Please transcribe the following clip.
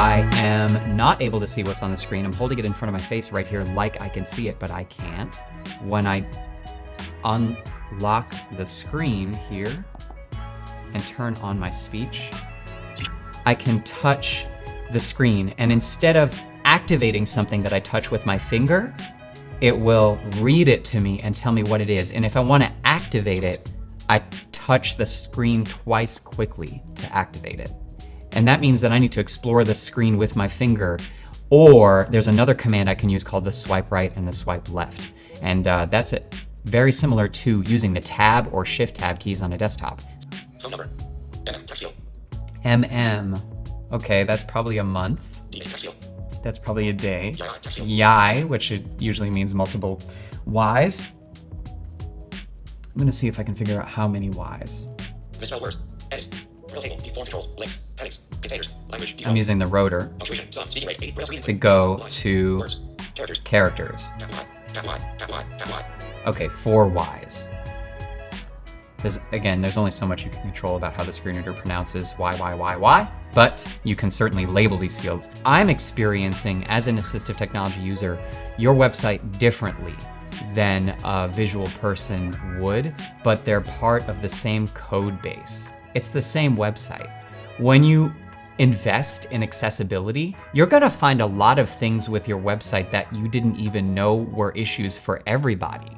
am not able to see what's on the screen. I'm holding it in front of my face right here like I can see it, but I can't. When I unlock the screen here and turn on my speech, I can touch the screen. And instead of activating something that I touch with my finger, it will read it to me and tell me what it is. And if I want to activate it, I touch the screen twice quickly to activate it. And that means that I need to explore the screen with my finger, or there's another command I can use called the swipe right and the swipe left. And uh, that's it. Very similar to using the tab or shift tab keys on a desktop. Phone number. MM. MM. Okay, that's probably a month. DA text field. That's probably a day. Yai, which it usually means multiple Ys. I'm gonna see if I can figure out how many Ys. Misspelled words. Edit. Table. Deform controls. Links. Headings. Containers. Language. I'm using the rotor Punctuation. Some. Speaking rate. 8. Braille 3 to go to Characters. Okay, four Ys. There's, again, there's only so much you can control about how the screen reader pronounces Y, Y, Y, Y, but you can certainly label these fields. I'm experiencing, as an assistive technology user, your website differently than a visual person would, but they're part of the same code base. It's the same website. When you invest in accessibility, you're to find a lot of things with your website that you didn't even know were issues for everybody.